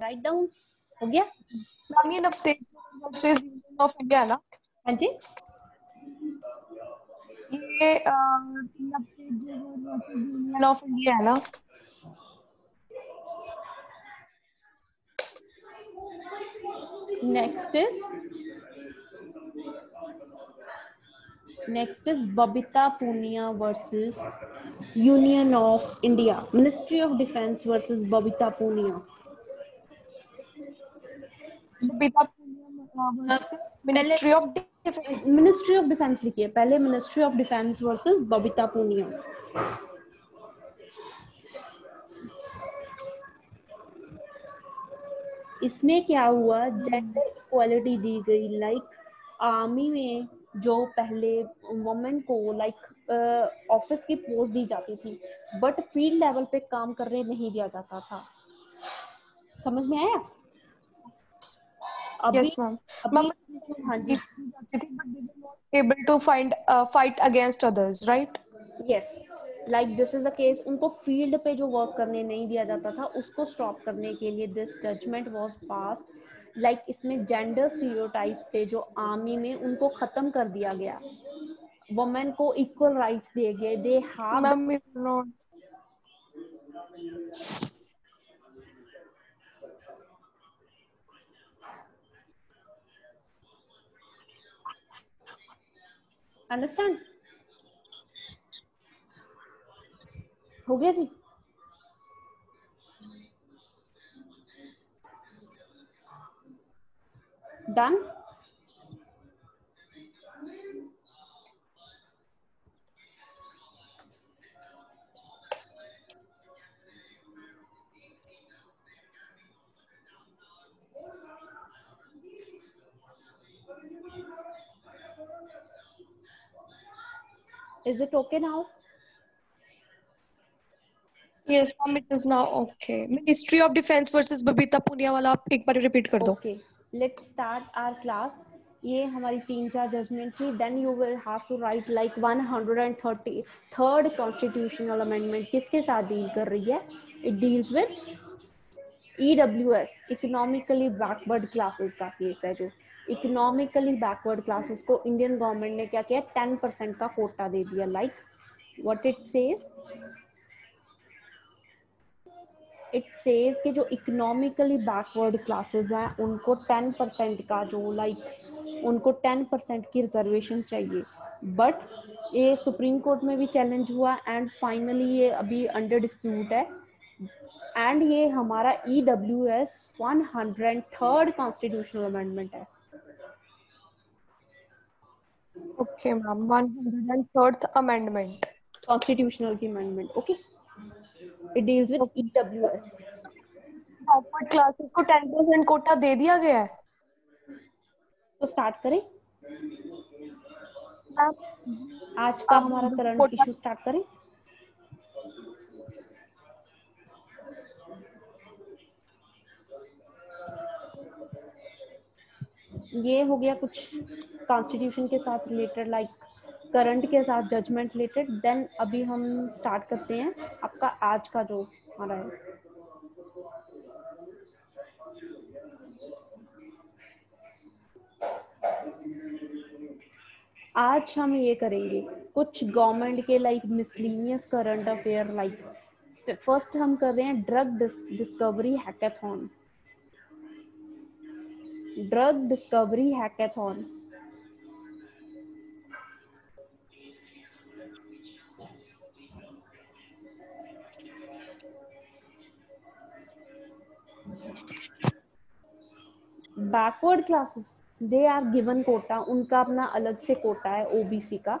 Write down हो गया? Mummy ने update versus union of India ना हाँ जी। Next is Babita Punia versus union of India ministry of defence versus Babita Punia ministry of ministry of defence लिखिए। पहले ministry of defence versus Babita Punia. इसमें क्या हुआ? Gender equality दी गई like army में जो पहले वुमेन को लाइक ऑफ़िस की पोस्ट दी जाती थी बट फ़ील्ड लेवल पे काम करने नहीं दिया जाता था। समझ में आया? अभी हाँ जी। able to find uh, fight against others right? Yes. Like this is the case उनको फ़ील्ड पे जो वर्क करने नहीं दिया जाता था उसको स्टॉप करने के लिए this judgment was pass like इसमें जेंडर स्टीरियोटाइप्स थे जो आर्मी में उनको खत्म कर दिया गया। वुमेन को इक्वल राइट्स दिए गए। दे हैव अंडरस्टैंड हो गया जी। Done Is it okay now? Yes, ma'am, it is now okay. Ministry of Defense versus Babita Punia वाला आप एक बार repeat कर दो. Okay, let's start our class. ये हमारी तीन चार जजमेंट थी then you will have to write like 130 third constitutional amendment किसके साथ डील कर रही है it deals with EWS economically backward classes का केस है जो। इकोनॉमिकली बैकवर्ड क्लासेस को इंडियन गवर्नमेंट ने क्या किया? टेन परसेंट का कोटा दे दिया। Like what it says it says कि जो इकोनॉमिकली बैकवर्ड क्लासेस हैं, उनको टेन परसेंट का जो लाइक उनको टेन परसेंट की रिजर्वेशन चाहिए। बट ये सुप्रीम कोर्ट में भी चैलेंज हुआ एंड फाइनली ये अभी अंडर डिस्प्यूट है। एंड ये हमारा E W S one hundred third constitutional amendment है okay ma'am one hundred and third amendment constitutional की amendment okay okay? it deals with okay. EWS. Backward classes को 10% कोटा दे दिया गया है तो स्टार्ट करें आज का हमारा करंट इशू स्टार्ट करें ये हो गया कुछ कॉन्स्टिट्यूशन के साथ रिलेटेड लाइक करंट के साथ जजमेंट रिलेटेड देन अभी हम स्टार्ट करते हैं आपका आज का जो रहा है। आज हम ये करेंगे, कुछ गवर्नमेंट के like miscellaneous current affair like first हम कर रहे हैं drug discovery hackathon drug discovery hackathon. Backward classes they are given quota उनका अपना अलग से कोटा है ओबीसी का।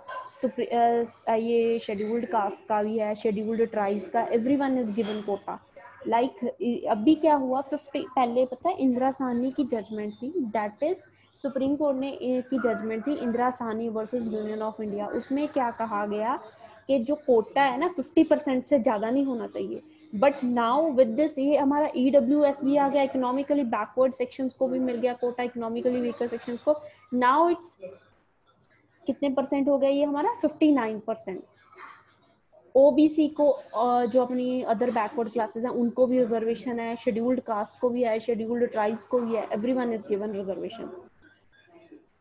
ये शेड्यूल्ड कास्ट का भी है शेड्यूल्ड ट्राइब्स का everyone is given quota like अभी क्या हुआ? फिफ्टी पहले पता है, इंदिरा साहनी की जजमेंट थी। दैट इज़ सुप्रीम कोर्ट ने की जजमेंट थी, Indira Sawhney versus union of India उसमें क्या कहा गया कि जो कोटा है ना फिफ्टी परसेंट से ज़्यादा नहीं होना चाहिए। बट नाउ विद दिस ये हमारा ई डब्ल्यू एस भी आ गया इकोनॉमिकली बैकवर्ड सेक्शंस को भी मिल गया कोटा इकोनॉमिकली वीकर सेक्शंस को। नाउ इट्स कितने परसेंट हो गया ये हमारा? फिफ्टी नाइन परसेंट ओबीसी को जो अपनी अदर बैकवर्ड क्लासेस हैं उनको भी रिजर्वेशन है शेड्यूल्ड कास्ट को भी है शेड्यूल्ड ट्राइब्स को भी है everyone is given reservation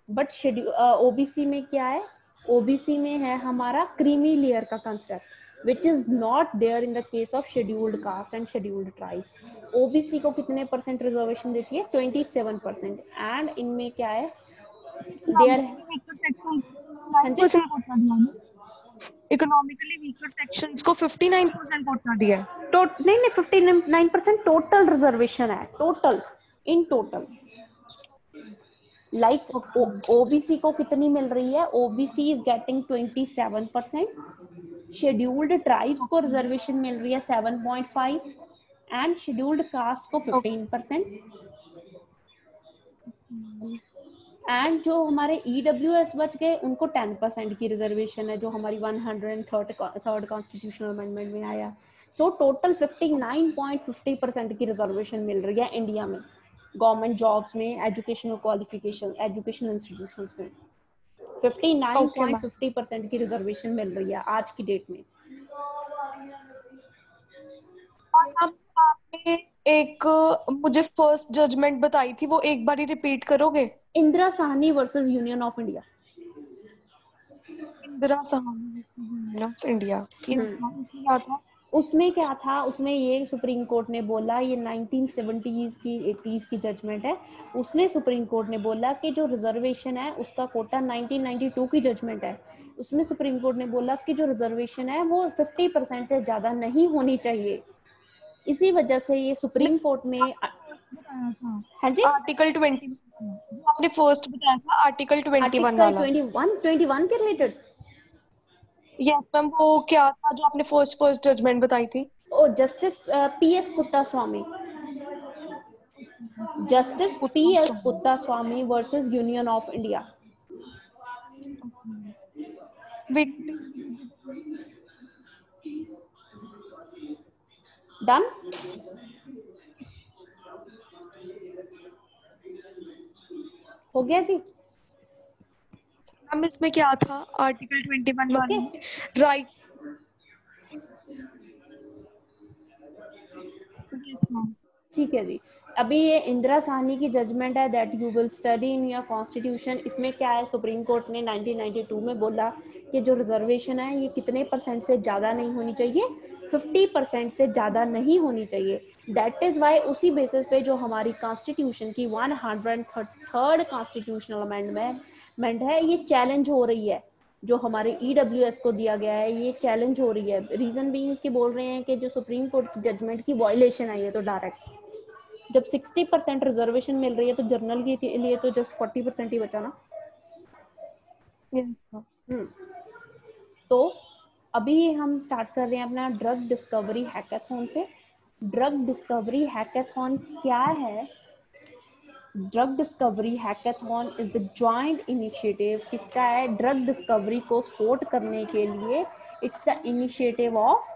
but schedule OBC में क्या है? ओबीसी में है हमारा क्रीमी लेयर का concept which is not there in the case of scheduled caste and scheduled tribes OBC को कितने परसेंट रिजर्वेशन देती है? ट्वेंटी सेवन परसेंट एंड इनमें क्या है? देयर इकोनॉमिकली वीकर सेक्शंस को 59% कोटा दिया है। तो नहीं नहीं 59% टोटल रिजर्वेशन है total in total like OBC को कितनी मिल रही है? OBC is getting 27 percent scheduled tribes को रिजर्वेशन मिल रही है 7.5 एंड शेड्यूल्ड कास्ट को 15 परसेंट एंड जो हमारे ईडब्ल्यू e एस बच गए, उनको टेन परसेंट की रिजर्वेशन है, जो हमारी one hundred and third third constitutional amendment में आया। So total fifty nine point fifty percent की रिजर्वेशन मिल रही है इंडिया में गवर्नमेंट जॉब्स में एजुकेशनल क्वालिफिकेशन एजुकेशन इंस्टीट्यूशन में। Fifty nine point fifty percent की रिजर्वेशन मिल रही है आज की डेट में। एक, मुझे फ़र्स्ट जजमेंट बताई थी, वो एक बार ही रिपीट करोगे? Indira Sawhney versus union of India Indira Sawhney union of India क्या था? उसमें क्या था? उसमें ये सुप्रीम कोर्ट ने बोला ये 1970s की 80s की जजमेंट है। उसने सुप्रीम कोर्ट ने बोला कि जो रिजर्वेशन है उसका कोटा 1992 की जजमेंट है। उसमें सुप्रीम कोर्ट ने बोला कि जो रिजर्वेशन है वो 50 परसेंट से ज़्यादा नहीं होनी चाहिए। इसी वजह से ये सुप्रीम कोर्ट में हाँ जी? आर्टिकल ट्वेंटी आपने फ़र्स्ट बताया था article twenty one twenty one twenty one के रिलेटेड यस मैम वो क्या था जो आपने फ़र्स्ट फ़र्स्ट जजमेंट बताई थी? ओ justice P S Putta Swamy justice P S Putta Swamy versus union of India done हो गया जी? मैम इसमें क्या था? आर्टिकल ट्वेंटी वन राइट ठीक है जी। अभी ये इंदिरा साहनी की जजमेंट है that you will study in your constitution इसमें क्या है? सुप्रीम कोर्ट ने 1992 में बोला कि जो रिजर्वेशन है ये कितने परसेंट से ज़्यादा नहीं होनी चाहिए। 50 परसेंट से ज़्यादा नहीं होनी चाहिए। दैट इज़ वाई उसी बेसिस पे जो हमारी कॉन्स्टिट्यूशन की one hundred third constitutional amendment है ये चैलेंज हो रही है। जो हमारे ईडब्ल्यू e को दिया गया है ये चैलेंज हो रही है। रीजन भी कि बोल रहे हैं कि जो सुप्रीम कोर्ट की जजमेंट की वॉयलेशन आई है तो डायरेक्ट जब 60 परसेंट रिजर्वेशन मिल रही है तो जर्नल के लिए तो जस्ट 40 परसेंट ही बचा ना। हम्म। तो अभी हम स्टार्ट कर रहे हैं अपना ड्रग डिस्कवरी हैकाथन से। ड्रग डिस्कवरी हैकाथन क्या है? Drug discovery hackathon is the joint initiative किसका है? ड्रग डिस्कवरी को सपोर्ट करने के लिए इट्स द इनिशिएटिव ऑफ़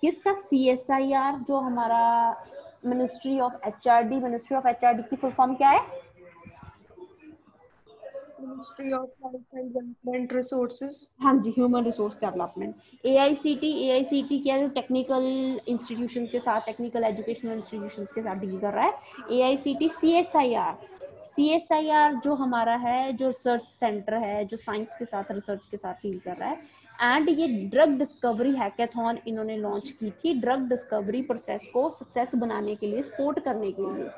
किसका? सी एस आई आर जो हमारा ministry of H R D ministry of H R D की फुल फॉर्म क्या है? Ministry of health and development resources हाँ जी human resource development A I C T A I C T क्या है? Technical institution के साथ technical educational institution के साथ डील कर रहा है। A I C T C S I R C S I R जो हमारा है, जो रिसर्च सेंटर है, जो साइंस के साथ रिसर्च के साथ डील कर रहा है। एंड ये ड्रग डिस्कवरी हैकेथॉन इन्होंने लॉन्च की थी। ड्रग डिस्कवरी प्रोसेस को सक्सेस बनाने के लिए सपोर्ट करने के लिए।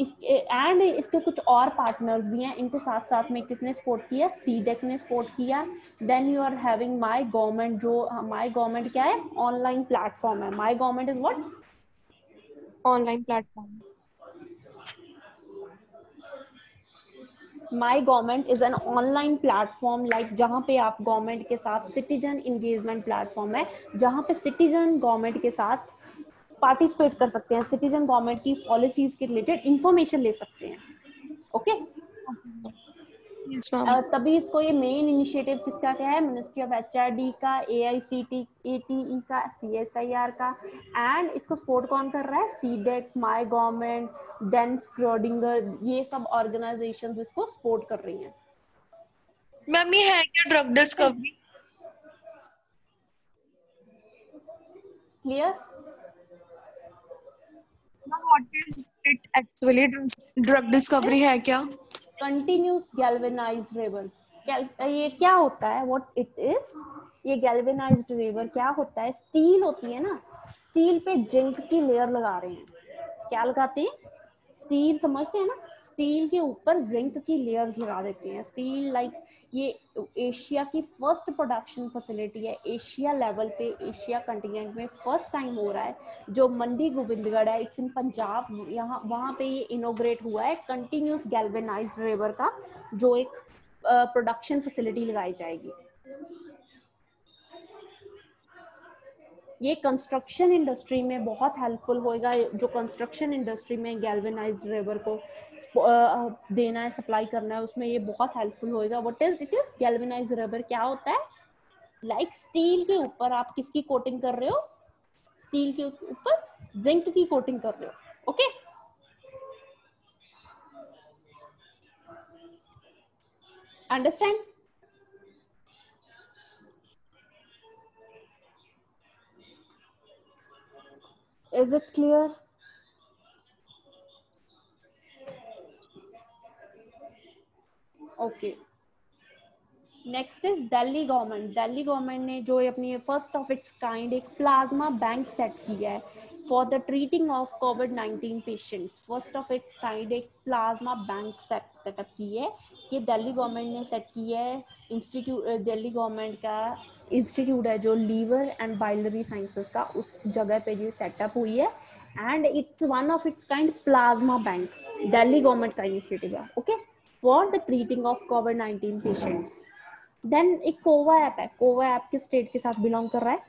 इसके एंड इसके कुछ और पार्टनर्स भी हैं। इनको साथ साथ में किसने सपोर्ट किया? सी डेक ने सपोर्ट किया। Then you are having my government जो माई गवर्नमेंट क्या है? ऑनलाइन प्लेटफॉर्म है। My government is what online platform my government is an online platform like जहाँ पे आप गवर्नमेंट के साथ सिटीजन इंगेजमेंट प्लेटफॉर्म है। जहाँ पे सिटीजन गवर्नमेंट के साथ पार्टिसिपेट कर सकते हैं सिटीजन गवर्नमेंट की पॉलिसीज़ के रिलेटेड इंफॉर्मेशन ले सकते हैं ओके okay? yes, तभी इसको ये मेन इनिशिएटिव किसका क्या है? मिनिस्ट्री ऑफ़ एचआरडी का ए I C T A T E का सी एस आई आर का एंड इसको सपोर्ट कौन कर रहा है? C DAC my government then Schrodinger ये सब ऑर्गेनाइजेशन इसको सपोर्ट कर रही हैं। मैम ये है क्या drug discovery clear? What drug discovery है क्या? कंटीन्यूअस गैल्वेनाइज्ड ये क्या होता है? स्टील होती है? ना? स्टील पे जिंक की लेयर लगा रहे हैं। क्या लगाते हैं? स्टील समझते हैं ना, स्टील के ऊपर जिंक की लेयर्स लगा देते हैं। स्टील लाइक ये एशिया की फ़र्स्ट प्रोडक्शन फैसिलिटी है, एशिया लेवल पे, एशिया कंटिनेंट में फ़र्स्ट टाइम हो रहा है। जो मंडी गोविंदगढ़ है इट्स इन पंजाब, यहाँ, वहाँ पे ये इनोग्रेट हुआ है कंटिन्यूस गैल्वेनाइज रिवर का, जो एक प्रोडक्शन फैसिलिटी लगाई जाएगी। ये कंस्ट्रक्शन इंडस्ट्री में बहुत हेल्पफुल होएगा। जो कंस्ट्रक्शन इंडस्ट्री में गैल्वेनाइज रिवर को देना है सप्लाई करना है, उसमें ये बहुत हेल्पफुल होएगा। What is it is galvanise rubber क्या होता है? लाइक like स्टील के ऊपर आप किसकी कोटिंग कर रहे हो? स्टील के ऊपर जिंक की कोटिंग कर रहे हो। Okay okay? Understand Is it clear? Okay. Next is Delhi government Delhi government ने जो अपनी फ़र्स्ट ऑफ़ इट्स काइंड एक प्लाज्मा बैंक सेट किया है for the treating of covid 19 patients first of its kind एक प्लाज्मा बैंक सेट सेटअप की है ये दिल्ली गवर्नमेंट ने सेट किया है इंस्टीट्यूट दिल्ली गवर्नमेंट का इंस्टीट्यूट है जो लीवर एंड बाइलरी साइंसेस का उस जगह पे ये सेटअप हुई है। And it's one of its kind plasma bank Delhi government का इनिशिएटिव है okay for the treating of covid nineteen patients then एक कोवा ऐप है। कोवा ऐप किस स्टेट के साथ बिलोंग कर रहा है?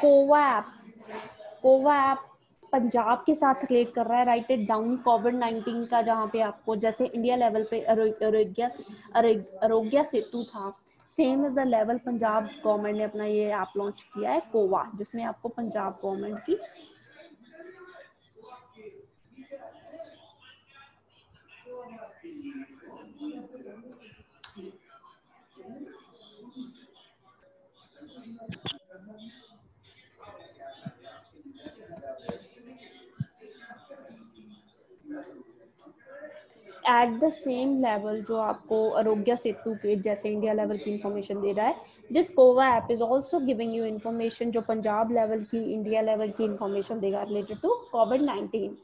Cova app Cova app Punjab के साथ रिलेट कर रहा है write it down covid nineteen का जहाँ पे आपको, जैसे इंडिया लेवल पे आरोग्य आरोग्य सेतु था same is the level Punjab government ने अपना ये ऐप लॉन्च किया है, कोवा, जिसमें आपको पंजाब गवर्नमेंट की एट द सेम लेवल जो आपको आरोग्य सेतु के, जैसे इंडिया लेवल की इंफॉर्मेशन दे रहा है this COVA app is also giving you information जो पंजाब लेवल की इंडिया लेवल की इंफॉर्मेशन देगा related to COVID nineteen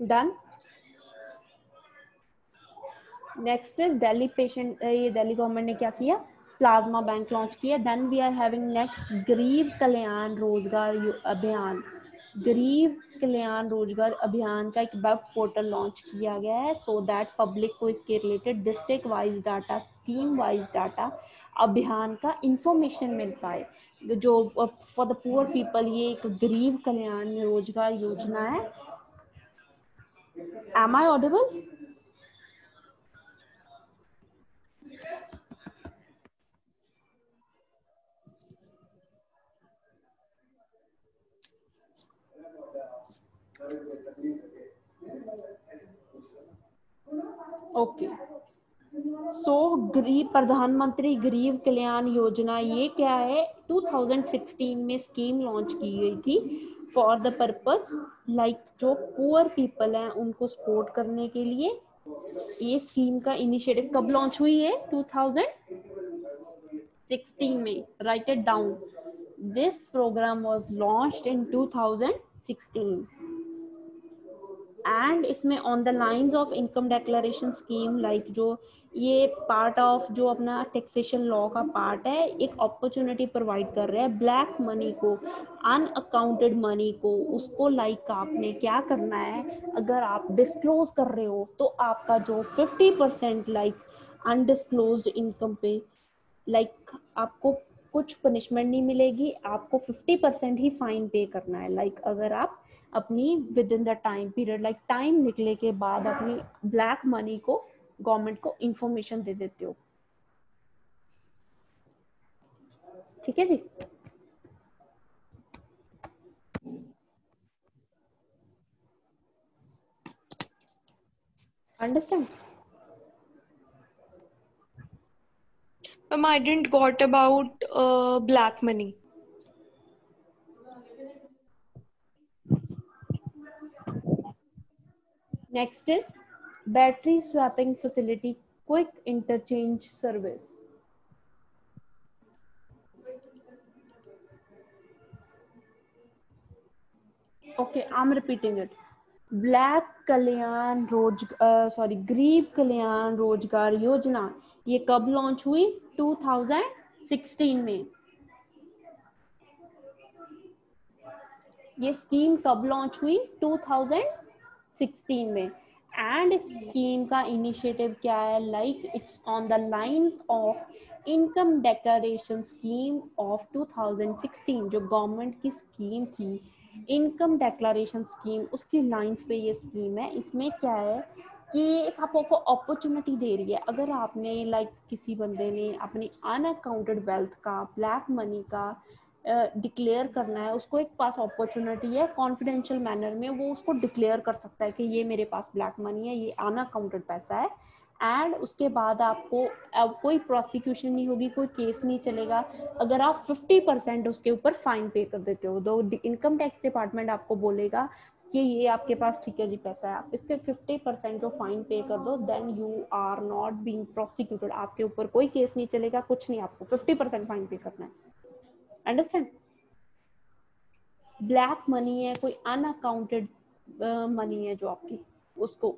done next is Delhi patient ये दिल्ली गवर्नमेंट ने क्या किया? प्लाज्मा बैंक लॉन्च किया। Then we are having next Garib Kalyan Rozgar अभियान गरीब कल्याण रोज़गार अभियान का एक वेब पोर्टल लॉन्च किया गया है। सो दैट पब्लिक को इसके related district wise data scheme wise data अभियान का इंफॉर्मेशन मिल पाए। जो फॉर द पुअर पीपल ये एक गरीब कल्याण रोज़गार योजना है। Am I audible okay. So Garib Pradhanmantri Garib Kalyan Yojana, ये क्या है? 2016 में स्कीम लॉन्च की गई थी। फॉर द पर्पस लाइक जो पुअर पीपल हैं, उनको सपोर्ट करने के लिए, ये स्कीम का इनिशिएटिव कब लॉन्च हुई है? 2016 में write it down this programme was launched in 2016 and इसमें on the lines of income declaration scheme like जो ये पार्ट ऑफ़ जो अपना टैक्सेशन लॉ का पार्ट है एक अपॉर्चुनिटी प्रोवाइड कर रहा है ब्लैक मनी को अनअकाउंटेड मनी को उसको लाइक like आपने क्या करना है? अगर आप डिस्क्लोज कर रहे हो तो आपका जो 50 परसेंट लाइक अनडिस्क्लोज इनकम पे लाइक like, आपको कुछ पनिशमेंट नहीं मिलेगी आपको 50 परसेंट ही फाइन पे करना है। लाइक like, अगर आप अपनी within the time period like time निकले के बाद अपनी ब्लैक मनी को गवर्नमेंट को इंफॉर्मेशन दे देते हो। ठीक है जी? Understand Ma'am, I didn't got about black money next is battery swapping facility quick interchange service okay I am repeating it black Kalyan rose sorry Garib Kalyan Rozgar योजना ये कब लॉन्च हुई? 2016 में। ये स्कीम कब लॉन्च हुई? 2016 में। एंड स्कीम का इनिशिएटिव क्या है? Like it's on the lines of income declaration scheme of 2016 जो गवर्नमेंट की स्कीम थी। इनकम डेक्लेरेशन स्कीम उसकी लाइंस पे ये स्कीम है। इसमें क्या है? कि एक आपको अपॉर्चुनिटी दे रही है। अगर आपने लाइक like, किसी बंदे ने अपनी अनअकाउंटेड वेल्थ का ब्लैक मनी का डिक्लेयर uh, करना है उसको एक पास अपॉर्चुनिटी है कॉन्फिडेंशियल मैनर में वो उसको डिक्लेयर कर सकता है कि ये मेरे पास ब्लैक मनी है ये अनअकाउंटेड पैसा है। एंड उसके बाद आपको अब कोई प्रोसिक्यूशन नहीं होगी कोई केस नहीं चलेगा। अगर आप 50 परसेंट उसके ऊपर फाइन पे कर देते हो तो इनकम टैक्स डिपार्टमेंट आपको बोलेगा कि ये आपके पास ठीक है जी पैसा है। आप इसके 50 परसेंट जो फाइन पे कर दो then you are not being prosecuted आपके ऊपर कोई केस नहीं चलेगा, कुछ नहीं, आपको 50 परसेंट फाइन पे करना है। अंडरस्टैंड ब्लैक मनी है, कोई अनअकाउंटेड मनी है जो आपकी, उसको।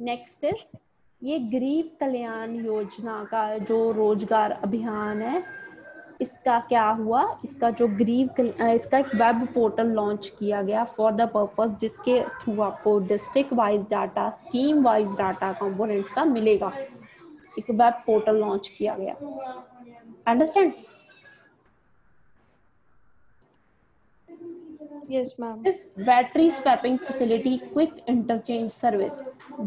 नेक्स्ट इज़ ये गरीब कल्याण योजना का जो रोज़गार अभियान है इसका क्या हुआ? इसका जो ग्रीव इसका एक वेब पोर्टल लॉन्च किया गया फॉर द पर्पस जिसके थ्रू आपको district wise data scheme wise data components का मिलेगा। एक वेब पोर्टल लॉन्च किया गया। Understand yes ma'am. Battery swapping facility quick interchange service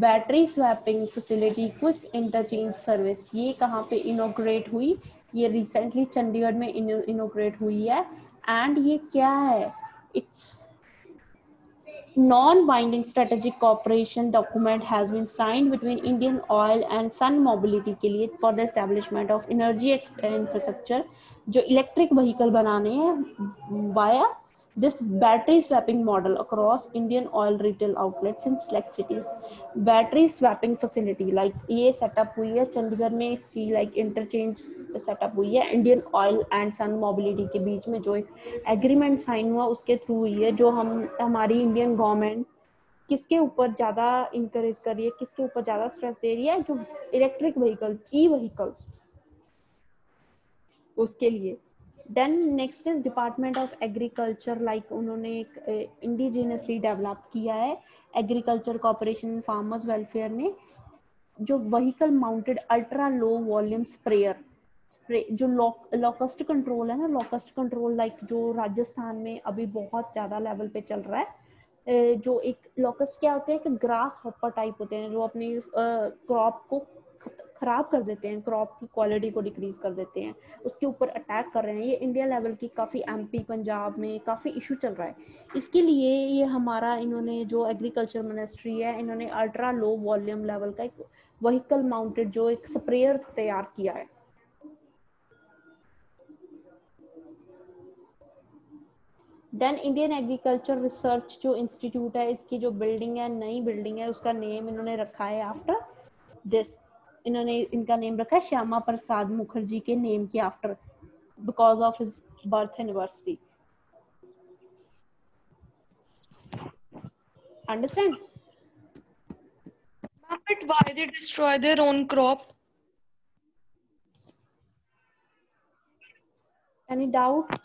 battery swapping facility quick interchange service ये कहाँ पे इनोग्रेट हुई? ये रिसेंटली चंडीगढ़ में इनोग्रेट हुई है। एंड ये क्या है? It's non binding strategic cooperation document has been signed between Indian Oil and Sun Mobility के लिए for the establishment of energy infrastructure जो इलेक्ट्रिक व्हीकल बनाने हैं via this battery swapping model across Indian oil retail outlets in select cities. Battery swapping facility like ये setup हुई है चंडीगढ़ में इसकी like interchange setup हुई है Indian Oil and Sun Mobility के बीच में जो एक agreement sign हुआ उसके थ्रू हुई है जो हम हमारी इंडियन गवर्नमेंट किसके ऊपर ज़्यादा इंकरेज कर रही है किसके ऊपर ज़्यादा स्ट्रेस दे रही है जो इलेक्ट्रिक व्हीकल्स ई व्हीकल्स उसके लिए then next is department of agriculture like उन्होंने एक इंडिजीनियसली डेवलप किया है। एग्रीकल्चर कॉपरेशन फार्मर्स वेलफेयर ने, जो vehicle mounted ultra low volume sprayer जो लॉकस्ट कंट्रोल है ना लॉकस्ट कंट्रोल लाइक जो राजस्थान में अभी बहुत ज़्यादा लेवल पे चल रहा है। जो एक लॉकस्ट क्या होते हैं कि ग्रास हॉपर टाइप होते हैं, जो अपनी क्रॉप को खराब कर देते हैं क्रॉप की क्वालिटी को डिक्रीज कर देते हैं, उसके ऊपर अटैक कर रहे हैं। ये इंडिया लेवल की काफ़ी एमपी पंजाब में काफ़ी इशू चल रहा है। इसके लिए ये हमारा इन्होंने जो एग्रीकल्चर मिनिस्ट्री है, इन्होंने अल्ट्रा लो वॉल्यूम लेवल का एक वहीकल माउंटेड जो एक स्प्रेयर तैयार किया है। देन इंडियन एग्रीकल्चर रिसर्च जो इंस्टीट्यूट है, इसकी जो बिल्डिंग है, नई बिल्डिंग है, उसका नेम इन्होंने रखा है आफ्टर दिस इन्होंने इनका नेम रखा श्यामा प्रसाद मुखर्जी के नेम के after because of his birth anniversary understand But why they destroy their own crop? Any doubt?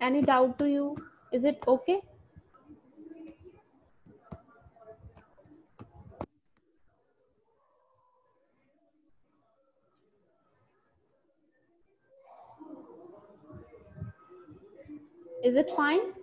Any doubt to you? Is it okay? Is it fine?